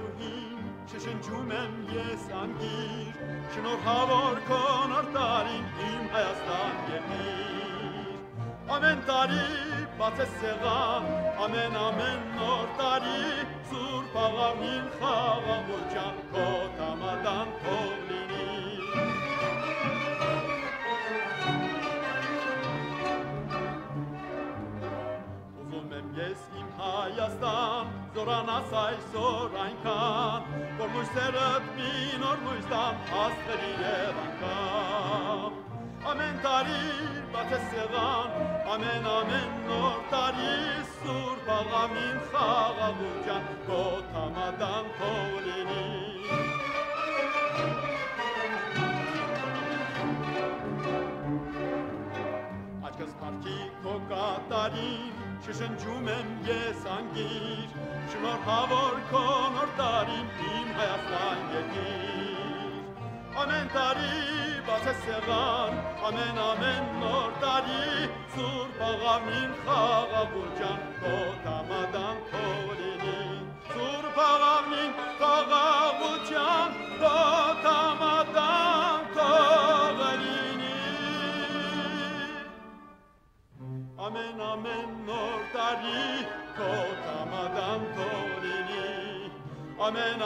երկսիրվածուհին շշնջում եմ ես անգիր շնորհավոր քո նոր տարին իմ Հայաստան երկիր ամեն տարի բաց է սեղան ամեն ամեն նոր տարի ես իմ Հայաստան, զորանաս այսօր այնքան, որ լույսերըդ մի նոր լույս տան աստղերի և անգամ։ Ամեն տարի բաց է սեղան, ամեն ամեն նոր տարի սուրբ աղամին խաղաղության, կոտ համադան թող լինի։ Աչքս պարքի քո կատարին, շշնջում եմ ես անգիր, շնորհավոր քո նոր տարին իմ Հայաստան երկիր։ Ամեն տարի բաց է սեղան, ամեն ամեն նոր տարի, սուրբ աղավնին խաղաղության քո Ամեն ամեն նոր տարի քո տամադան թողնի ամեն